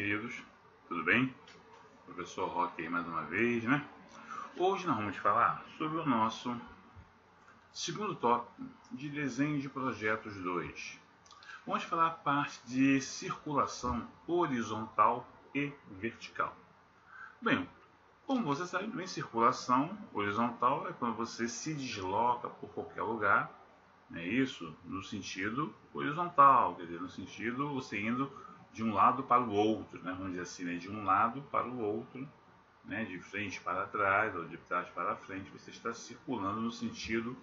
queridos, tudo bem? Professor Rock aí mais uma vez, né? Hoje nós vamos falar sobre o nosso segundo tópico de desenho de projetos 2. Vamos falar a parte de circulação horizontal e vertical. Bem, como você sabe, em circulação horizontal é quando você se desloca por qualquer lugar, né? isso no sentido horizontal, quer dizer, no sentido você indo de um lado para o outro, né? vamos dizer assim, né? de um lado para o outro, né? de frente para trás ou de trás para frente, você está circulando no sentido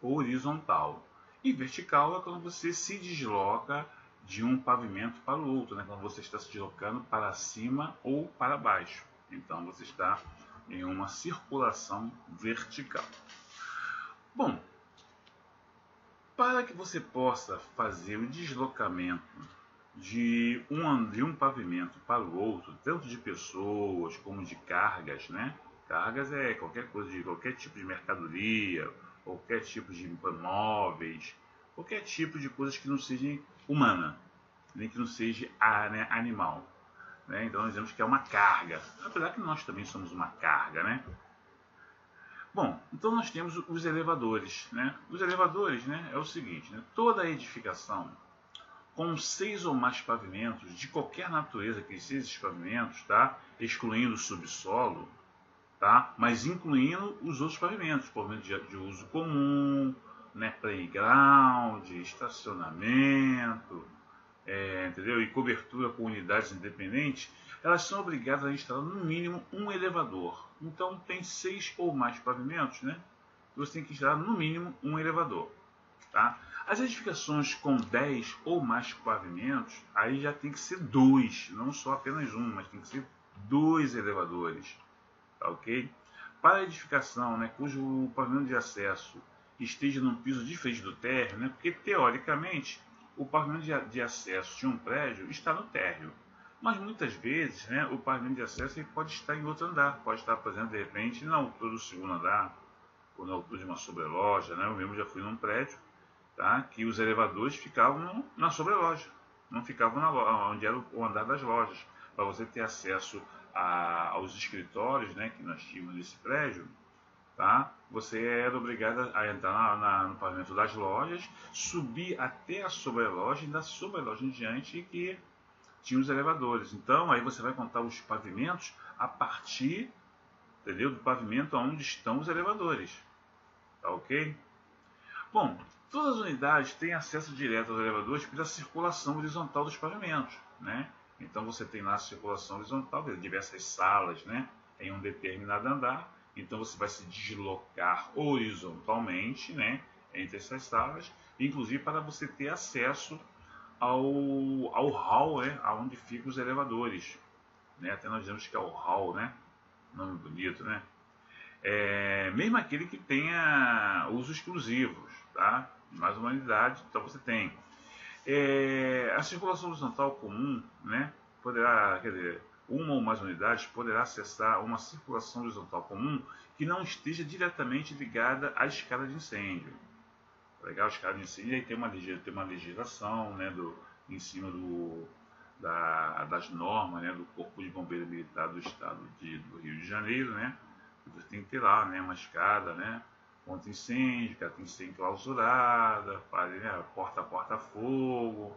horizontal. E vertical é quando você se desloca de um pavimento para o outro, né? quando você está se deslocando para cima ou para baixo. Então você está em uma circulação vertical. Bom, para que você possa fazer o deslocamento de um, de um pavimento para o outro, tanto de pessoas como de cargas, né? Cargas é qualquer coisa, de qualquer tipo de mercadoria, qualquer tipo de móveis, qualquer tipo de coisas que não seja humana, nem que não seja né, animal. Né? Então nós dizemos que é uma carga, apesar que nós também somos uma carga, né? Bom, então nós temos os elevadores, né? Os elevadores, né, é o seguinte, né? Toda edificação com seis ou mais pavimentos, de qualquer natureza que sejam esses pavimentos, tá? excluindo o subsolo, tá? mas incluindo os outros pavimentos, pavimentos de, de uso comum, né? playground, estacionamento, é, entendeu? e cobertura com unidades independentes, elas são obrigadas a instalar no mínimo um elevador. Então tem seis ou mais pavimentos, né? Você tem que instalar no mínimo um elevador. Tá? As edificações com 10 ou mais pavimentos, aí já tem que ser dois, não só apenas um, mas tem que ser dois elevadores. Tá ok? Para a edificação né, cujo pavimento de acesso esteja num piso diferente do térreo, né, porque teoricamente o pavimento de, de acesso de um prédio está no térreo. Mas muitas vezes né, o pavimento de acesso ele pode estar em outro andar, pode estar, por exemplo, de repente na altura do segundo andar, ou na altura de uma sobreloja. Né? Eu mesmo já fui num prédio tá? que os elevadores ficavam na sobreloja, não ficavam na loja, onde era o andar das lojas. Para você ter acesso a, aos escritórios né, que nós tínhamos nesse prédio, tá? você era obrigado a entrar na, na, no pavimento das lojas, subir até a sobreloja e da sobreloja em diante que tinha os elevadores. Então, aí você vai contar os pavimentos a partir entendeu? do pavimento onde estão os elevadores. Tá ok? Bom, Todas as unidades têm acesso direto aos elevadores pela circulação horizontal dos pavimentos. Né? Então você tem lá a circulação horizontal, diversas salas né? em um determinado andar. Então você vai se deslocar horizontalmente né? entre essas salas, inclusive para você ter acesso ao, ao hall, né? onde ficam os elevadores. Né? Até nós dizemos que é o hall, né? nome bonito, né? É, mesmo aquele que tenha usos exclusivos, tá? Mais uma unidade, então você tem. É, a circulação horizontal comum, né, poderá, quer dizer, uma ou mais unidades poderá acessar uma circulação horizontal comum que não esteja diretamente ligada à escada de incêndio. Legal, a escada de incêndio aí tem uma, tem uma legislação né, do, em cima do, da, das normas né, do Corpo de Bombeiro Militar do Estado de, do Rio de Janeiro, né? Você tem que ter lá né, uma escada, né? Contra incêndio, que ela tem que ser enclausurada, né, porta a porta fogo,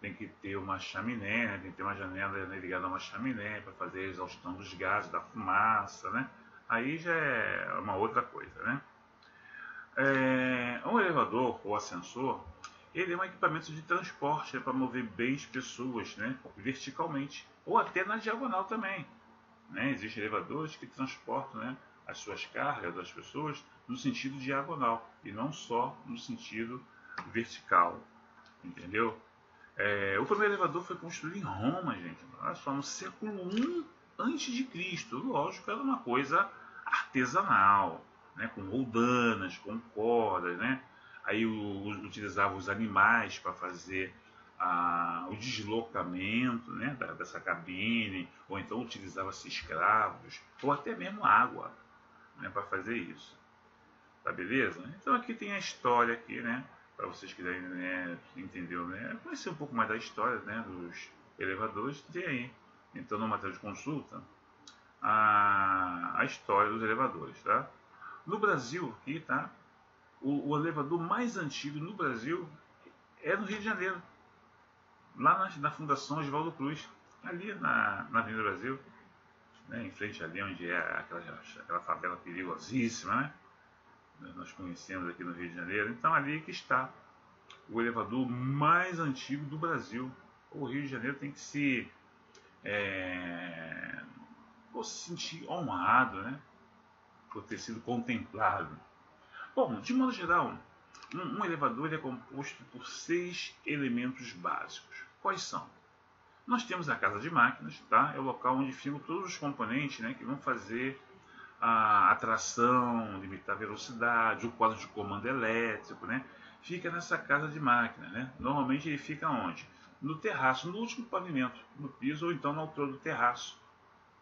tem que ter uma chaminé, né, tem que ter uma janela né, ligada a uma chaminé para fazer a exaustão dos gases, da fumaça, né? Aí já é uma outra coisa, né? É, um elevador ou ascensor, ele é um equipamento de transporte é para mover bens, pessoas, né? Verticalmente, ou até na diagonal também. Né? Existem elevadores que transportam, né? As suas cargas das pessoas no sentido diagonal e não só no sentido vertical, entendeu? É, o primeiro elevador foi construído em Roma, gente, olha só, no século I antes de Cristo. Lógico, era uma coisa artesanal, né, com roldanas, com cordas, né? Aí o, utilizava os animais para fazer o deslocamento né, da, dessa cabine, ou então utilizava-se escravos, ou até mesmo água né, para fazer isso. Tá beleza? Então aqui tem a história aqui, né? Para vocês quiserem né, entender, né? Conhecer um pouco mais da história né, dos elevadores, tem aí então no material de consulta, a, a história dos elevadores. Tá? No Brasil, aqui, tá? O, o, elevador mais antigo no Brasil é no Rio de Janeiro, lá na, na Fundação Oswaldo Cruz, ali na, na Avenida Brasil, né, em frente ali onde é aquela, aquela favela perigosíssima, né? Nós conhecemos aqui no Rio de Janeiro. Então ali que está o elevador mais antigo do Brasil. O Rio de Janeiro tem que se, é, se sentir honrado, né? Por ter sido contemplado. Bom, de modo geral, um, um elevador é composto por seis elementos básicos. Quais são? Nós temos a casa de máquinas, tá? É o local onde ficam todos os componentes né, que vão fazer a atração, limitar a velocidade, o quadro de comando elétrico, né? Fica nessa casa de máquina, né? Normalmente ele fica onde? No terraço, no último pavimento, no piso ou então na altura do terraço.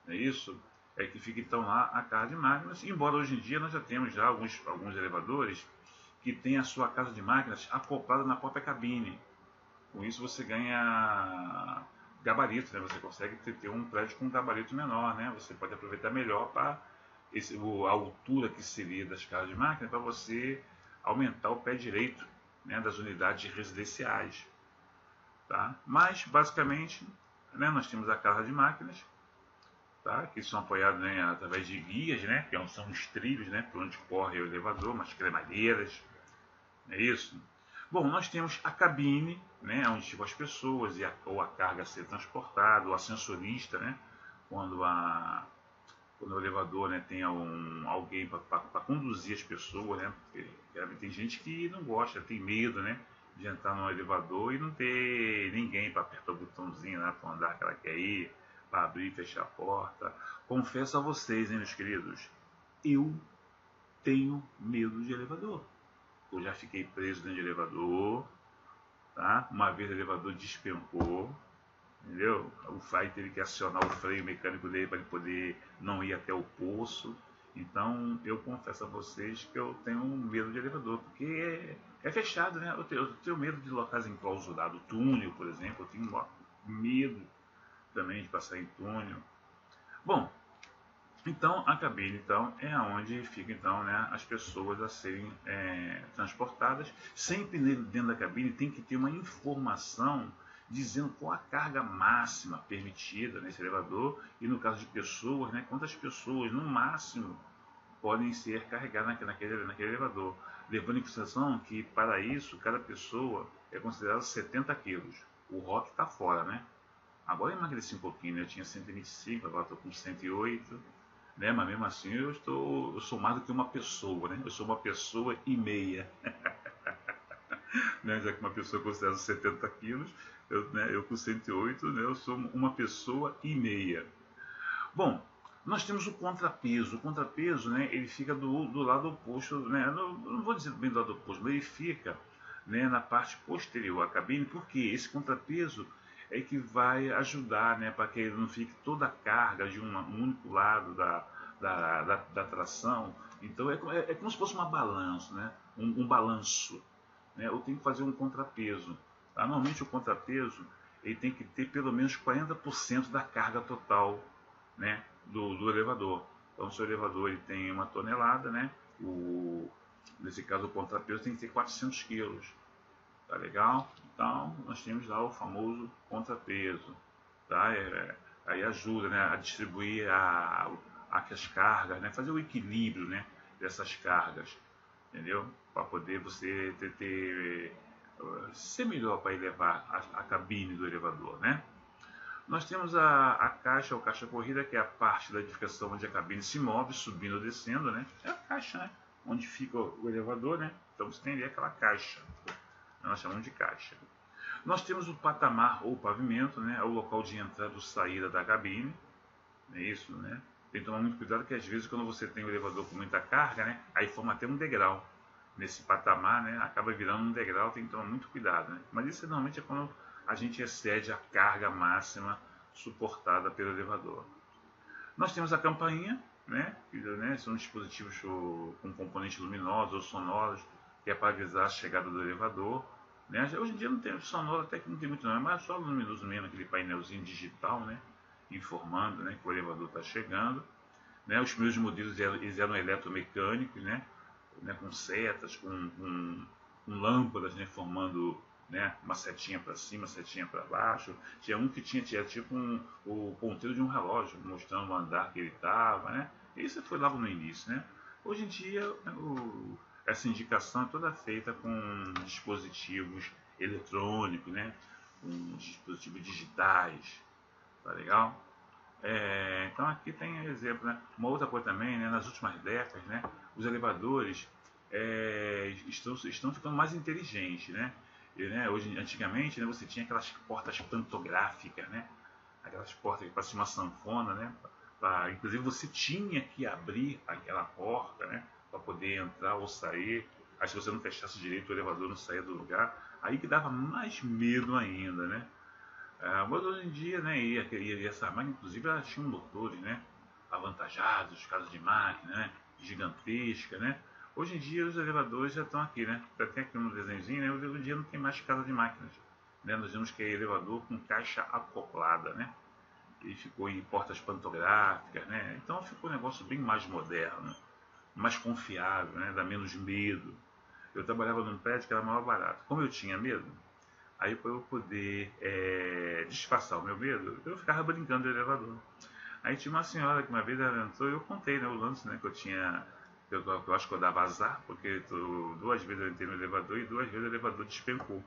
É isso? É que fica então lá a casa de máquinas, embora hoje em dia nós já temos já alguns, alguns elevadores que tem a sua casa de máquinas acoplada na própria cabine. Com isso você ganha gabarito, né? Você consegue ter, ter um prédio com um gabarito menor, né? Você pode aproveitar melhor para a altura que seria das casas de máquina para você aumentar o pé direito né, das unidades residenciais. Tá? Mas, basicamente, né, nós temos a casa de máquinas, tá? que são apoiados né, através de guias, né, que são os trilhos né, por onde corre o elevador, umas cremalheiras. É isso? Bom, nós temos a cabine, né, onde ficam as pessoas e a, ou a carga a ser transportada, o ascensorista, né, quando a, quando o elevador né, tem um, alguém para conduzir as pessoas, né? Porque tem gente que não gosta, tem medo, né? De entrar no elevador e não ter ninguém para apertar o botãozinho lá para andar que ela quer ir, para abrir e fechar a porta. Confesso a vocês, hein, meus queridos, eu tenho medo de elevador. Eu já fiquei preso dentro de elevador, tá? Uma vez o elevador despencou, entendeu? O pai teve que acionar o freio mecânico dele para ele poder não ir até o poço. Então, eu confesso a vocês que eu tenho medo de elevador, porque é, é fechado, né? Eu tenho, eu tenho, medo de locais enclausurados. Túnel, por exemplo, eu tenho medo também de passar em túnel. Bom, então a cabine então, é onde ficam então, né, as pessoas a serem é, transportadas. Sempre dentro da cabine tem que ter uma informação dizendo qual a carga máxima permitida nesse elevador e no caso de pessoas, né, quantas pessoas no máximo podem ser carregadas naquele, naquele elevador, levando em consideração que para isso cada pessoa é considerada 70 quilos. O rock está fora, né? Agora eu emagreci um pouquinho, né? eu tinha 125, agora estou com 108, né? mas mesmo assim eu, estou, eu sou mais do que uma pessoa, né? eu sou uma pessoa e meia. né? Já que uma pessoa considera 70 quilos, eu, né, eu com 108, né, eu sou uma pessoa e meia. Bom, nós temos o contrapeso. O contrapeso, né, ele fica do, do lado oposto, né, não, não vou dizer bem do lado oposto, mas ele fica né, na parte posterior à cabine, porque esse contrapeso é que vai ajudar né, para que ele não fique toda a carga de um, único lado da, da, da, da tração. Então é, é, é, como se fosse uma balança, né, um, um balanço. Né, eu tenho que fazer um contrapeso. Normalmente o contrapeso ele tem que ter pelo menos 40% da carga total né, do, do, elevador. Então se o elevador ele tem uma tonelada, né, o, nesse caso o contrapeso tem que ter 400 quilos. Tá legal? Então nós temos lá o famoso contrapeso. Tá? É, aí ajuda né, a distribuir a, a, as cargas, né, fazer o equilíbrio né, dessas cargas. Entendeu? Para poder você ter, ter ser melhor para elevar a, a, cabine do elevador, né? Nós temos a, a caixa ou caixa corrida, que é a parte da edificação onde a cabine se move, subindo ou descendo, né? É a caixa, né? Onde fica o elevador, né? Então você tem ali aquela caixa. Nós chamamos de caixa. Nós temos o patamar ou pavimento, né? É o local de entrada ou saída da cabine. É isso, né? Tem que tomar muito cuidado que às vezes quando você tem o elevador com muita carga, né? Aí forma até um degrau nesse patamar, né, acaba virando um degrau, tem que tomar muito cuidado. Né? Mas isso normalmente é quando a gente excede a carga máxima suportada pelo elevador. Nós temos a campainha, né, que né, são dispositivos com componentes luminosos ou sonoros, que é para avisar a chegada do elevador. Né? Hoje em dia não tem sonoro, até que não tem muito não, mas só luminoso mesmo, aquele painelzinho digital, né? informando né, que o elevador está chegando. Né, os primeiros modelos eles eram eletromecânicos, né, né, com setas, com, com, com lâmpadas né, formando né, uma setinha para cima, setinha para baixo. Tinha um que tinha, tinha tipo um, o ponteiro de um relógio, mostrando o andar que ele estava. Né? Isso foi logo no início. Né? Hoje em dia, o, essa indicação é toda feita com dispositivos eletrônicos, né? com dispositivos digitais. Tá legal? É, então aqui tem exemplo, né? Uma outra coisa também, né? nas últimas décadas, né? Os elevadores é, estão, estão ficando mais inteligentes, né? E, né, hoje, antigamente, né, você tinha aquelas portas pantográficas, né? Aquelas portas que pareciam uma sanfona, né? Pra, inclusive você tinha que abrir aquela porta, né? Para poder entrar ou sair. Aí se você não fechasse direito, o elevador não saía do lugar. Aí que dava mais medo ainda, né? Ah, mas hoje em dia, né, e, e essa máquina, inclusive, ela tinha motores, né? Avantajados, casas de máquina, né? Gigantesca, né? Hoje em dia os elevadores já estão aqui, né? Já tem aqui um desenhozinho, né? Hoje em dia não tem mais casa de máquinas. Né? Nós vimos que é elevador com caixa acoplada, né? E ficou em portas pantográficas, né? Então ficou um negócio bem mais moderno, mais confiável, né? Dá menos medo. Eu trabalhava num prédio que era maior barato. Como eu tinha medo, aí para eu poder é, disfarçar o meu medo, eu ficava brincando de elevador. Aí tinha uma senhora que uma vez ela entrou e eu contei né, o lance, né? Que eu tinha eu, eu, acho que eu dava azar, porque tu, duas vezes eu entrei no elevador e duas vezes o elevador despencou.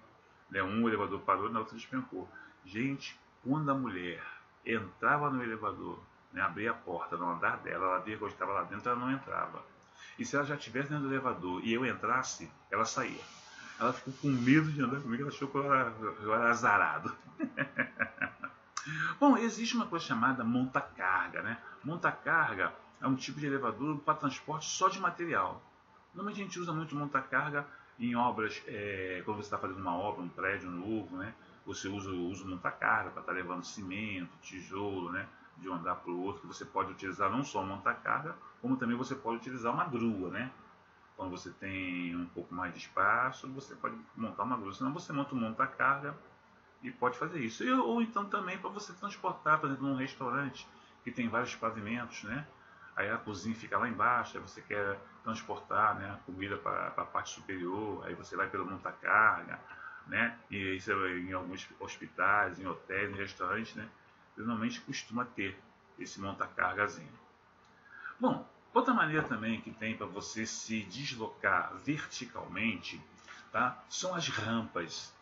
Né? Um elevador parou, na outra despencou. Gente, quando a mulher entrava no elevador, né, abria a porta no andar dela, ela via que eu estava lá dentro, ela não entrava. E se ela já estivesse dentro do elevador e eu entrasse, ela saía. Ela ficou com medo de andar comigo, ela achou que eu era, eu era azarado. Bom, existe uma coisa chamada monta-carga, né? Monta-carga é um tipo de elevador para transporte só de material. Normalmente a gente usa muito monta-carga em obras, é, quando você está fazendo uma obra, um prédio novo, né? Você usa, usa o monta-carga para estar tá levando cimento, tijolo, né? De um andar para o outro, você pode utilizar não só monta-carga, como também você pode utilizar uma grua, né? Quando você tem um pouco mais de espaço, você pode montar uma grua. Senão você monta um monta-carga e pode fazer isso. E, ou então também para você transportar, por exemplo, num restaurante que tem vários pavimentos, né? aí a cozinha fica lá embaixo, aí você quer transportar né, a comida para a parte superior, aí você vai pelo monta-carga, né? E isso em alguns hospitais, em hotéis, em restaurantes, né? Normalmente costuma ter esse monta-cargazinho. Bom, outra maneira também que tem para você se deslocar verticalmente, tá? São as rampas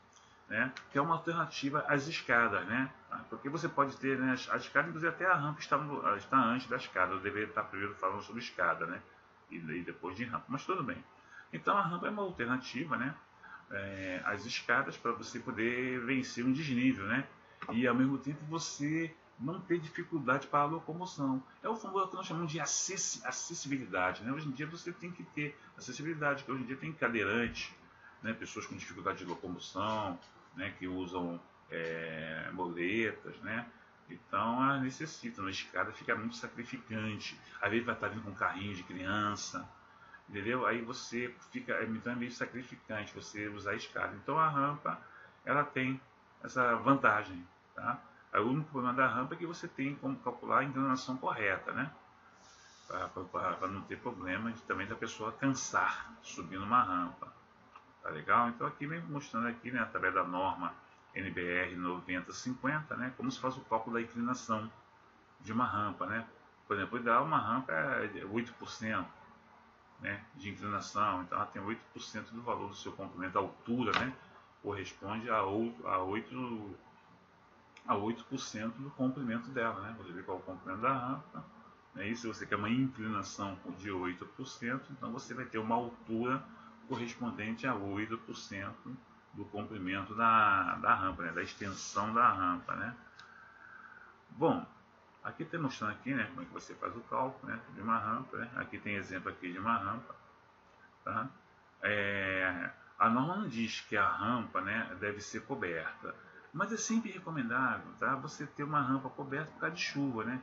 né? que é uma alternativa às escadas, né? Porque você pode ter né, as, escadas, inclusive até a rampa está, no, está antes da escada. Eu deveria estar primeiro falando sobre escada, né? E, e depois de rampa, mas tudo bem. Então a rampa é uma alternativa, né? É, às escadas para você poder vencer um desnível, né? E ao mesmo tempo você não ter dificuldade para a locomoção. É o famoso que nós chamamos de acessibilidade. Né? Hoje em dia você tem que ter acessibilidade, porque hoje em dia tem cadeirantes, né? pessoas com dificuldade de locomoção, né, que usam é, moletas, né? Então ela necessita, a escada fica muito sacrificante. Às vezes vai estar vindo com um carrinho de criança, entendeu? Aí você fica, então é meio sacrificante você usar a escada. Então a rampa, ela tem essa vantagem, tá? O único problema da rampa é que você tem como calcular a inclinação correta, né? Para não ter problema de, também da pessoa cansar subindo uma rampa. Tá legal? Então aqui vem mostrando aqui, né, através da norma NBR 9050, né, como se faz o cálculo da inclinação de uma rampa, né? Por exemplo, ideal uma rampa é 8%, né, de inclinação, então ela tem 8% do valor do seu comprimento, a altura, né, corresponde a 8, a 8, a 8% do comprimento dela, né? Você vê qual é o comprimento da rampa, né? E se você quer uma inclinação de 8%, então você vai ter uma altura correspondente a 8% do comprimento da, da rampa, né? da extensão da rampa. Né? Bom, aqui está mostrando aqui, né, como é que você faz o cálculo né, de uma rampa. Né? Aqui tem exemplo aqui de uma rampa. Tá? É, a norma não diz que a rampa né, deve ser coberta, mas é sempre recomendável tá? você ter uma rampa coberta por causa de chuva. Né?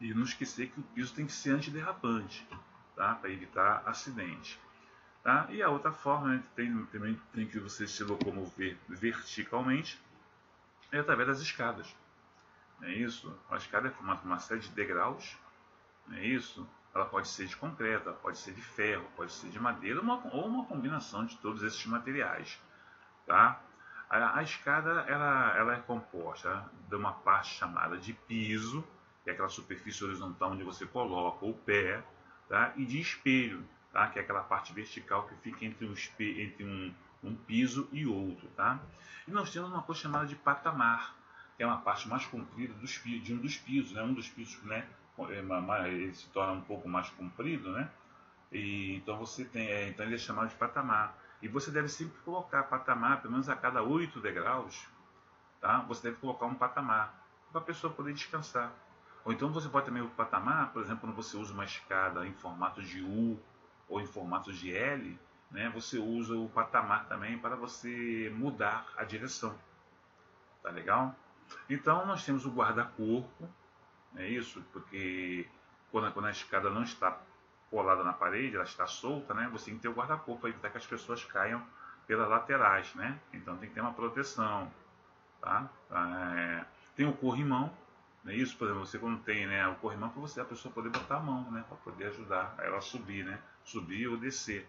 E não esquecer que o piso tem que ser antiderrapante, tá? para evitar acidente. Tá? E a outra forma né, tem, também tem que você se locomover verticalmente é através das escadas. é isso? A escada é formada por uma série de degraus, é isso? Ela pode ser de concreto, pode ser de ferro, pode ser de madeira uma, ou uma combinação de todos esses materiais, tá? A, a escada ela, ela é composta de uma parte chamada de piso, que é aquela superfície horizontal onde você coloca o pé, tá? e de espelho, tá? que é aquela parte vertical que fica entre um, entre um, um piso e outro. Tá? E nós temos uma coisa chamada de patamar, que é uma parte mais comprida dos, de um dos pisos. Né? Um dos pisos né? É, ele se torna um pouco mais comprido, né? E, então você tem, é, então ele é chamado de patamar. E você deve sempre colocar patamar, pelo menos a cada 8 degraus, tá? Você deve colocar um patamar para a pessoa poder descansar. Ou então você pode também o patamar, por exemplo, quando você usa uma escada em formato de U ou em formato de L, né, você usa o patamar também para você mudar a direção. Tá legal? Então nós temos o guarda-corpo, é isso, porque quando a, quando a escada não está colada na parede, ela está solta, né, você tem que ter o guarda-corpo para evitar que as pessoas caiam pelas laterais, né? Então tem que ter uma proteção, tá? É, tem o corrimão, é isso, por exemplo, você quando tem né, o corrimão para você a pessoa poder botar a mão, né, para poder ajudar ela a subir, né, subir ou descer,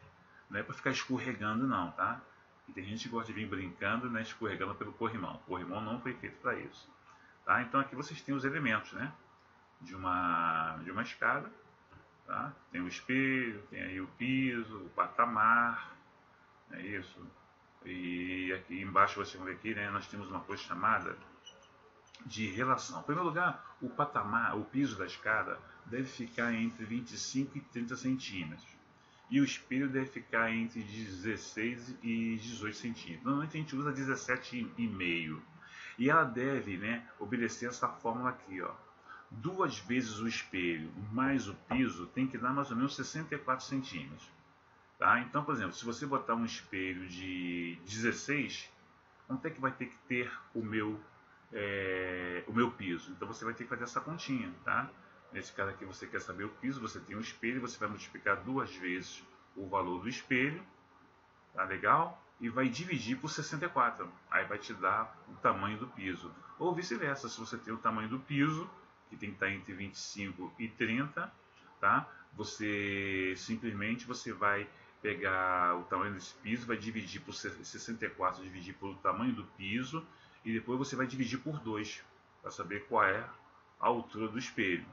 não é para ficar escorregando não, tá? E tem gente que gosta de vir brincando, né, escorregando pelo corrimão. O corrimão não foi feito para isso, tá? Então aqui vocês têm os elementos, né, de uma de uma escada, tá? Tem o espelho, tem aí o piso, o patamar, é isso. E aqui embaixo você vai ver aqui, né, nós temos uma coisa chamada de relação. Em primeiro lugar, o patamar, o piso da escada deve ficar entre 25 e 30 centímetros. E o espelho deve ficar entre 16 e 18 centímetros. Normalmente a gente usa 17,5. E ela deve né, obedecer essa fórmula aqui. Ó. Duas vezes o espelho mais o piso tem que dar mais ou menos 64 centímetros. Tá? Então, por exemplo, se você botar um espelho de 16, quanto é que vai ter que ter o meu é, o meu piso. Então você vai ter que fazer essa continha, tá? Nesse caso aqui você quer saber o piso, você tem um espelho, você vai multiplicar duas vezes o valor do espelho, tá legal? E vai dividir por 64, aí vai te dar o tamanho do piso. Ou vice-versa, se você tem o tamanho do piso, que tem que estar entre 25 e 30, tá? Você simplesmente você vai pegar o tamanho desse piso, vai dividir por 64, dividir pelo tamanho do piso, e depois você vai dividir por 2 para saber qual é a altura do espelho.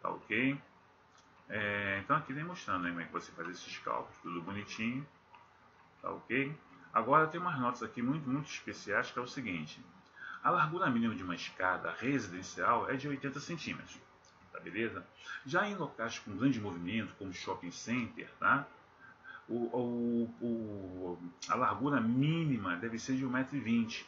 Tá ok? É, então aqui demonstrando né, como é que você faz esses cálculos, tudo bonitinho. Tá ok? Agora tem umas notas aqui muito, muito especiais que é o seguinte. A largura mínima de uma escada residencial é de 80 centímetros. Tá beleza? Já em locais com grande movimento, como shopping center, tá? O, o, o, a largura mínima deve ser de 1,20m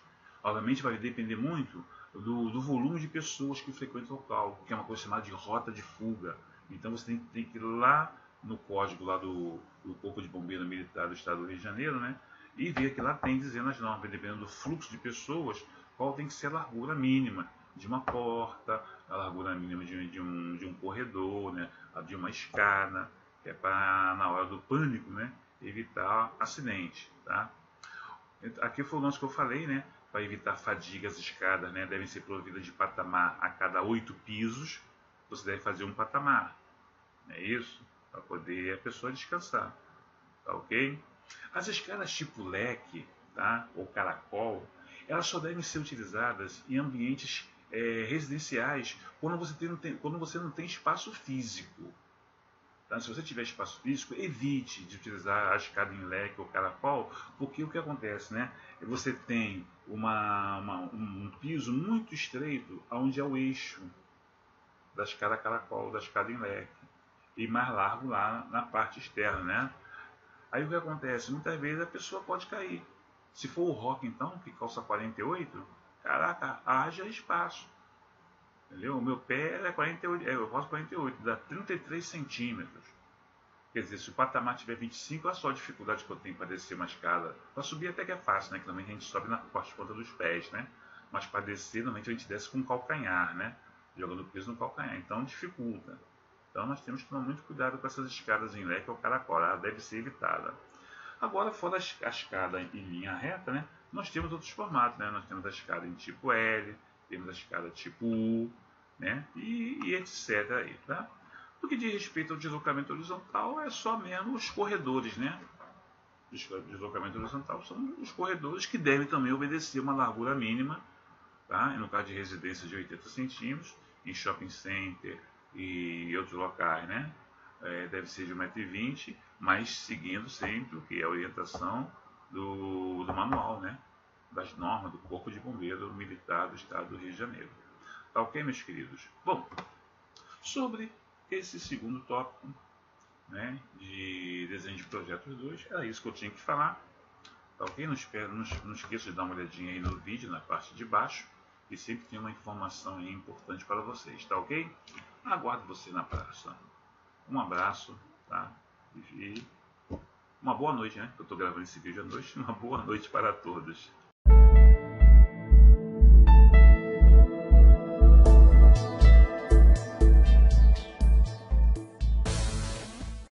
Obviamente vai depender muito do, do, volume de pessoas que frequentam o local, que é uma coisa chamada de rota de fuga. Então você tem, tem que ir lá no código lá do, do Corpo de Bombeiro Militar do Estado do Rio de Janeiro, né? E ver que lá tem dizendo as dependendo do fluxo de pessoas, qual tem que ser a largura mínima de uma porta, a largura mínima de, de, um, de um corredor, né? de uma escada, que é para, na hora do pânico, né? evitar acidente. Tá? Aqui foi o lance que eu falei, né? para evitar fadiga, as escadas né, devem ser providas de patamar a cada oito pisos. Você deve fazer um patamar, não é isso? Para poder a pessoa descansar, tá ok? As escadas tipo leque, tá? Ou caracol, elas só devem ser utilizadas em ambientes é, residenciais quando você, tem, quando você não tem espaço físico. Tá? Se você tiver espaço físico, evite de utilizar a escada em leque ou caracol, porque o que acontece, né? Você tem uma, uma, um piso muito estreito, onde é o eixo da escada caracol, da escada em leque, e mais largo lá na parte externa, né? Aí o que acontece? Muitas vezes a pessoa pode cair. Se for o rock, então, que calça 48, caraca, haja espaço. Entendeu? O meu pé é 48, é, eu posso 48, dá 33 centímetros. Quer dizer, se o patamar tiver 25, olha só a dificuldade que eu tenho para descer uma escada. Para subir até que é fácil, né? Que normalmente a gente sobe na parte ponta dos pés, né? Mas para descer, normalmente a gente desce com o calcanhar, né? Jogando peso no calcanhar. Então dificulta. Então nós temos que tomar muito cuidado com essas escadas em leque ou caracol. Ela deve ser evitada. Agora, fora a escada em linha reta, né? Nós temos outros formatos, né? Nós temos a escada em tipo L, temos a escada tipo U, né? E, e etc. Aí, tá? No que diz respeito ao deslocamento horizontal, é só mesmo os corredores, né? Deslocamento horizontal são os corredores que devem também obedecer uma largura mínima, tá? No caso de residência de 80 centímetros, em shopping center e outros locais, né? É, deve ser de 1,20m, mas seguindo sempre o que é a orientação do, do manual, né? Das normas do Corpo de Bombeiro Militar do Estado do Rio de Janeiro. Tá ok, meus queridos? Bom, sobre esse segundo tópico né, de desenho de projetos 2, era isso que eu tinha que falar. Tá ok? Não, espero, não, não esqueça de dar uma olhadinha aí no vídeo, na parte de baixo, e sempre tem uma informação importante para vocês, tá ok? Aguardo você na praça. Um abraço, tá? E uma boa noite, né? Eu estou gravando esse vídeo à noite. Uma boa noite para todos.